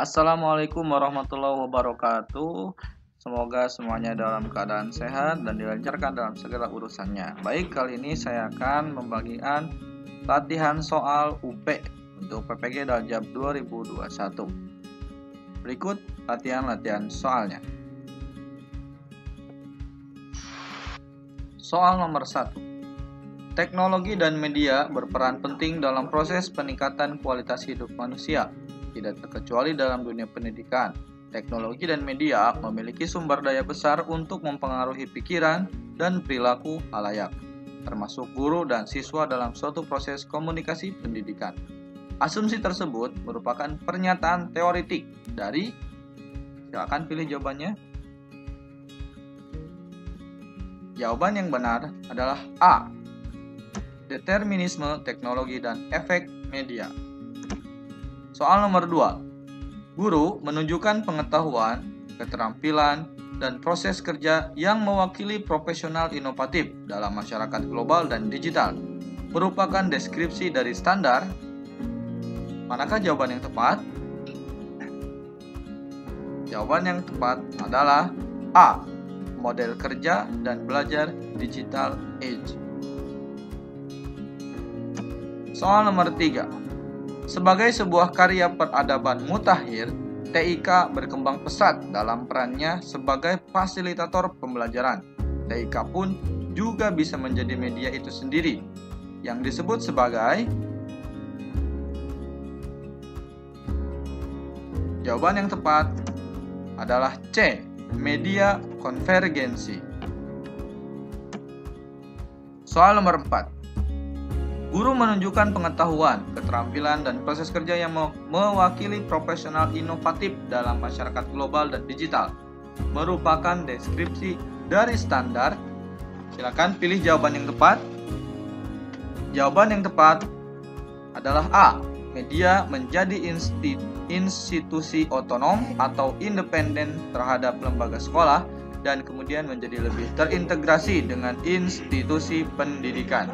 Assalamualaikum warahmatullahi wabarakatuh. Semoga semuanya dalam keadaan sehat dan dilancarkan dalam segala urusannya. Baik, kali ini saya akan membagikan latihan soal UP untuk PPG Daljab 2021. Berikut latihan-latihan soalnya. Soal nomor 1. Teknologi dan media berperan penting dalam proses peningkatan kualitas hidup manusia tidak terkecuali dalam dunia pendidikan. Teknologi dan media memiliki sumber daya besar untuk mempengaruhi pikiran dan perilaku halayak, termasuk guru dan siswa dalam suatu proses komunikasi pendidikan. Asumsi tersebut merupakan pernyataan teoritik dari Silakan pilih jawabannya. Jawaban yang benar adalah A. Determinisme teknologi dan efek media. Soal nomor 2. Guru menunjukkan pengetahuan, keterampilan, dan proses kerja yang mewakili profesional inovatif dalam masyarakat global dan digital. Merupakan deskripsi dari standar. Manakah jawaban yang tepat? Jawaban yang tepat adalah A. Model kerja dan belajar digital age. Soal nomor 3. Sebagai sebuah karya peradaban mutakhir, TIK berkembang pesat dalam perannya sebagai fasilitator pembelajaran. TIK pun juga bisa menjadi media itu sendiri, yang disebut sebagai Jawaban yang tepat adalah C. Media konvergensi. Soal nomor 4. Guru menunjukkan pengetahuan, keterampilan, dan proses kerja yang mewakili profesional inovatif dalam masyarakat global dan digital. Merupakan deskripsi dari standar. Silakan pilih jawaban yang tepat. Jawaban yang tepat adalah A. Media menjadi institusi otonom atau independen terhadap lembaga sekolah dan kemudian menjadi lebih terintegrasi dengan institusi pendidikan.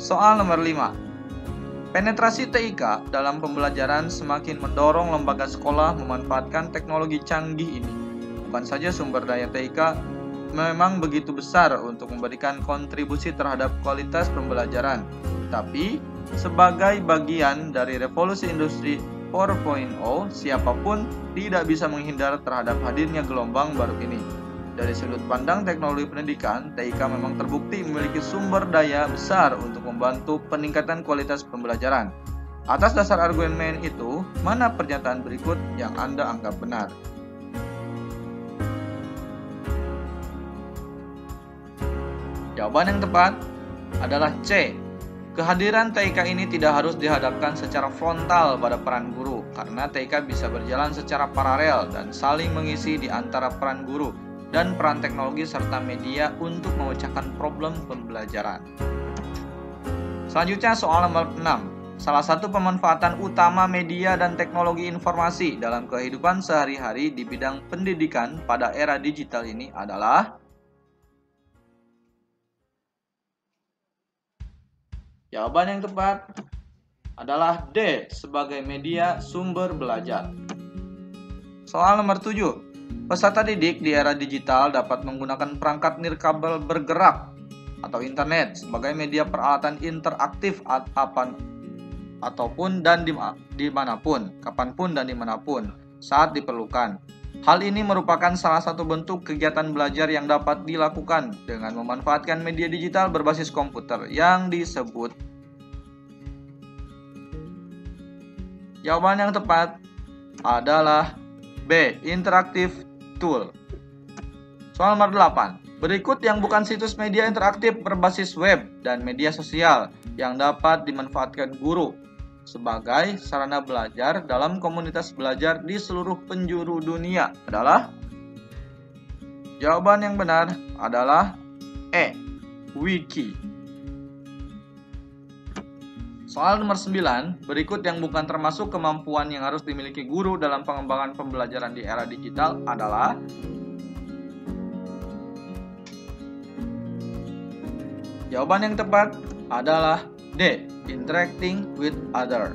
Soal nomor 5. Penetrasi TIK dalam pembelajaran semakin mendorong lembaga sekolah memanfaatkan teknologi canggih ini. Bukan saja sumber daya TIK memang begitu besar untuk memberikan kontribusi terhadap kualitas pembelajaran, tapi sebagai bagian dari revolusi industri 4.0, siapa pun tidak bisa menghindar terhadap hadirnya gelombang baru ini. Dari sudut pandang teknologi pendidikan, TIK memang terbukti memiliki sumber daya besar untuk membantu peningkatan kualitas pembelajaran. Atas dasar argumen itu, mana pernyataan berikut yang Anda anggap benar? Jawaban yang tepat adalah C. Kehadiran TIK ini tidak harus dihadapkan secara frontal pada peran guru, karena TIK bisa berjalan secara paralel dan saling mengisi di antara peran guru dan peran teknologi serta media untuk memecahkan problem pembelajaran. Selanjutnya soal nomor 6. Salah satu pemanfaatan utama media dan teknologi informasi dalam kehidupan sehari-hari di bidang pendidikan pada era digital ini adalah Jawaban yang tepat adalah D sebagai media sumber belajar. Soal nomor 7. Peserta didik di era digital dapat menggunakan perangkat nirkabel bergerak atau internet sebagai media peralatan interaktif apa ataupun dan di mana pun, kapan pun dan di mana pun saat diperlukan. Hal ini merupakan salah satu bentuk kegiatan belajar yang dapat dilakukan dengan memanfaatkan media digital berbasis komputer yang disebut. Jawaban yang tepat adalah B. Interaktif Betul. Soal nomor 8. Berikut yang bukan situs media interaktif berbasis web dan media sosial yang dapat dimanfaatkan guru sebagai sarana belajar dalam komunitas belajar di seluruh penjuru dunia adalah Jawaban yang benar adalah E. Wiki. Soal nomor 9, berikut yang bukan termasuk kemampuan yang harus dimiliki guru dalam pengembangan pembelajaran di era digital adalah Jawaban yang tepat adalah D. Interacting with other.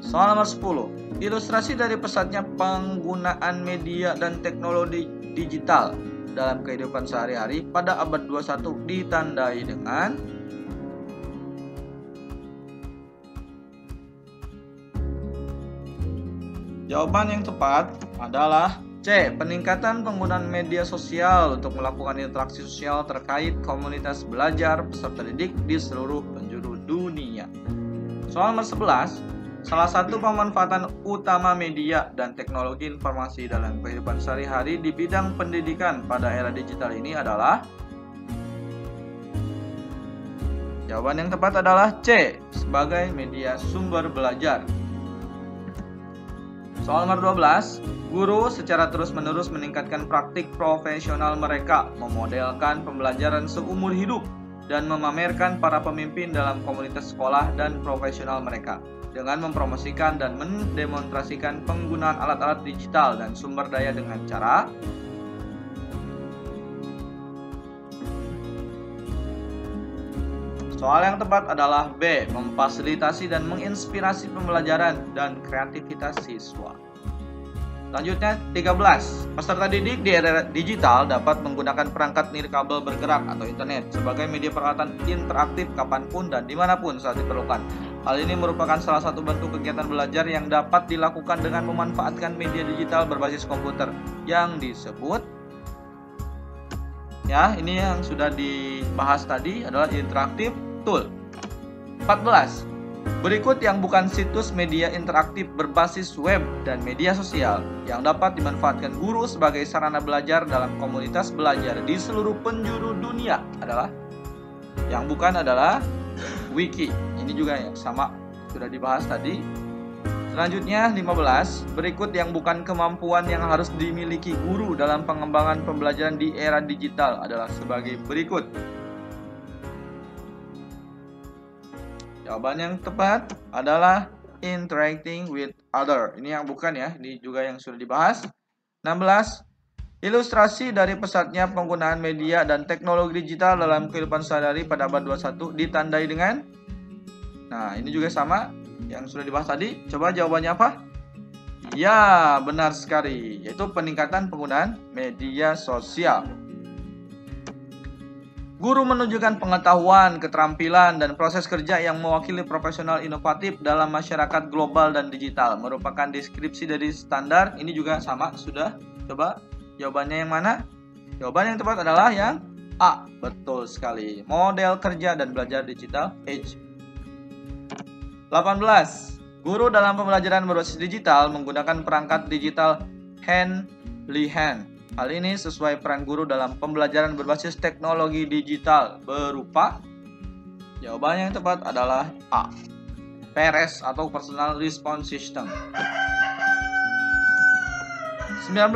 Soal nomor 10. Ilustrasi dari pesatnya penggunaan media dan teknologi digital dalam kehidupan sehari-hari pada abad 21 ditandai dengan Jawaban yang tepat adalah C. Peningkatan penggunaan media sosial untuk melakukan interaksi sosial terkait komunitas belajar peserta didik di seluruh penjuru dunia. Soal nomor 11, salah satu pemanfaatan utama media dan teknologi informasi dalam kehidupan sehari-hari di bidang pendidikan pada era digital ini adalah Jawaban yang tepat adalah C sebagai media sumber belajar. Soal nomor 12, guru secara terus-menerus meningkatkan praktik profesional mereka, memodelkan pembelajaran seumur hidup, dan memamerkan para pemimpin dalam komunitas sekolah dan profesional mereka dengan mempromosikan dan mendemonstrasikan penggunaan alat-alat digital dan sumber daya dengan cara Soal yang tepat adalah B. Memfasilitasi dan menginspirasi pembelajaran dan kreativitas siswa. Selanjutnya 13. Peserta didik di era digital dapat menggunakan perangkat nirkabel bergerak atau internet sebagai media peralatan interaktif kapan pun dan di mana pun saat diperlukan. Hal ini merupakan salah satu bentuk kegiatan belajar yang dapat dilakukan dengan memanfaatkan media digital berbasis komputer yang disebut ya ini yang sudah dibahas tadi adalah interaktif Betul. 14. Berikut yang bukan situs media interaktif berbasis web dan media sosial yang dapat dimanfaatkan guru sebagai sarana belajar dalam komunitas belajar di seluruh penjuru dunia adalah yang bukan adalah wiki. Ini juga yang sama sudah dibahas tadi. Selanjutnya 15. Berikut yang bukan kemampuan yang harus dimiliki guru dalam pengembangan pembelajaran di era digital adalah sebagai berikut. Jawaban yang tepat adalah interacting with other. Ini yang bukan ya, ini juga yang sudah dibahas. 16. Ilustrasi dari pesatnya penggunaan media dan teknologi digital dalam kehidupan sehari-hari pada abad 21 ditandai dengan Nah, ini juga sama yang sudah dibahas tadi. Coba jawabannya apa? Ya, benar sekali, yaitu peningkatan penggunaan media sosial. Guru menunjukkan pengetahuan, keterampilan, dan proses kerja yang mewakili profesional inovatif dalam masyarakat global dan digital. Merupakan deskripsi dari standar. Ini juga sama, sudah. Coba jawabannya yang mana? Jawaban yang tepat adalah yang A. Betul sekali. Model kerja dan belajar digital age. 18. Guru dalam pembelajaran berbasis digital menggunakan perangkat digital hand hand Hal ini sesuai peran guru dalam pembelajaran berbasis teknologi digital berupa Jawabannya yang tepat adalah A. PRS atau Personal Response System. 19.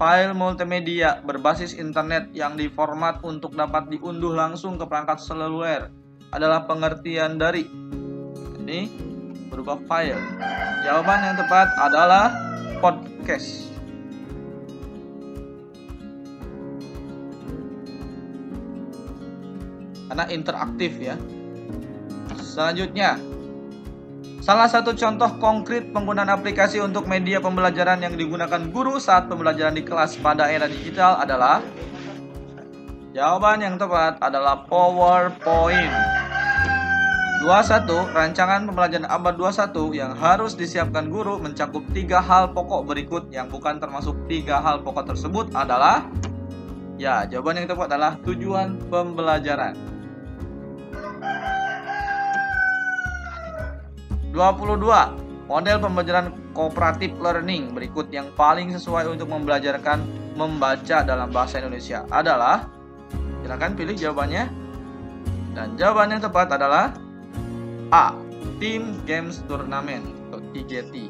File multimedia berbasis internet yang diformat untuk dapat diunduh langsung ke perangkat seluler adalah pengertian dari ini berupa file. Jawaban yang tepat adalah podcast. Karena interaktif ya. Selanjutnya, salah satu contoh konkret penggunaan aplikasi untuk media pembelajaran yang digunakan guru saat pembelajaran di kelas pada era digital adalah Jawaban yang tepat adalah PowerPoint. 21. Rancangan pembelajaran abad 21 yang harus disiapkan guru mencakup tiga hal pokok berikut yang bukan termasuk tiga hal pokok tersebut adalah Ya, jawaban yang tepat adalah tujuan pembelajaran. 22. Model pembelajaran kooperatif learning berikut yang paling sesuai untuk membelajarkan membaca dalam bahasa Indonesia adalah Silakan pilih jawabannya. Dan jawaban yang tepat adalah A. Team Games Tournament atau TGT.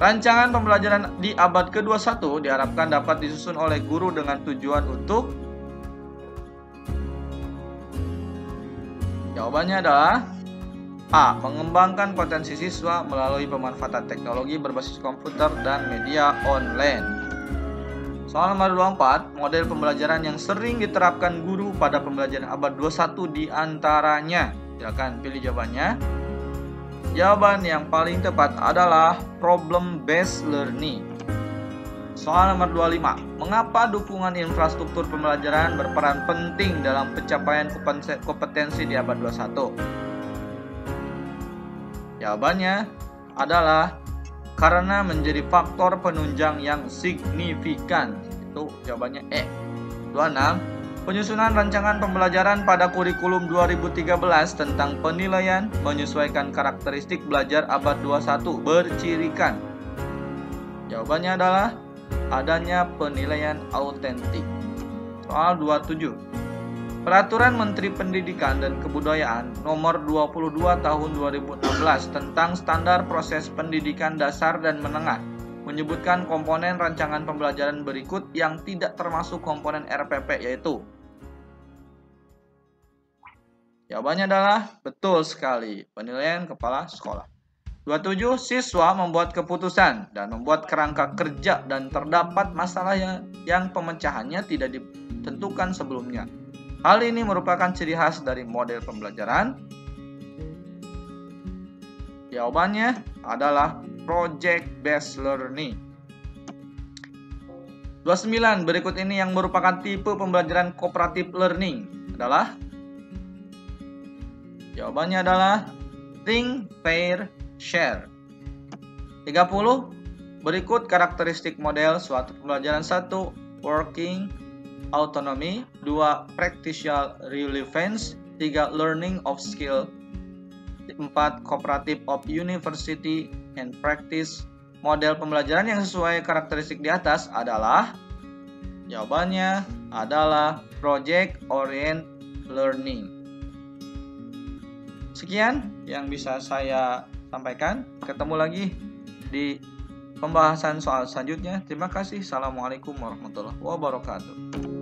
Rancangan pembelajaran di abad ke-21 diharapkan dapat disusun oleh guru dengan tujuan untuk Jawabannya adalah A. Mengembangkan potensi siswa melalui pemanfaatan teknologi berbasis komputer dan media online. Soal nomor 24, model pembelajaran yang sering diterapkan guru pada pembelajaran abad 21 di antaranya. Silakan pilih jawabannya. Jawaban yang paling tepat adalah problem based learning. Soal nomor 25. Mengapa dukungan infrastruktur pembelajaran berperan penting dalam pencapaian kompetensi di abad 21? Jawabannya adalah karena menjadi faktor penunjang yang signifikan. Itu jawabannya E. 26. Penyusunan rancangan pembelajaran pada kurikulum 2013 tentang penilaian menyesuaikan karakteristik belajar abad 21 bercirikan. Jawabannya adalah adanya penilaian autentik. Soal 27. Peraturan Menteri Pendidikan dan Kebudayaan Nomor 22 Tahun 2016 tentang standar proses pendidikan dasar dan menengah menyebutkan komponen rancangan pembelajaran berikut yang tidak termasuk komponen RPP yaitu Jawabannya adalah betul sekali, penilaian kepala sekolah. 27. Siswa membuat keputusan dan membuat kerangka kerja dan terdapat masalah yang, yang pemecahannya tidak ditentukan sebelumnya. Hal ini merupakan ciri khas dari model pembelajaran. Jawabannya adalah project based learning. 29. Berikut ini yang merupakan tipe pembelajaran kooperatif learning adalah Jawabannya adalah think, pair, share. 30. Berikut karakteristik model suatu pembelajaran 1. Working autonomy 2. Practical relevance 3. Learning of skill 4. Cooperative of university and practice Model pembelajaran yang sesuai karakteristik di atas adalah Jawabannya adalah project orient learning Sekian yang bisa saya sampaikan. Ketemu lagi di pembahasan soal selanjutnya. Terima kasih. Assalamualaikum warahmatullahi wabarakatuh.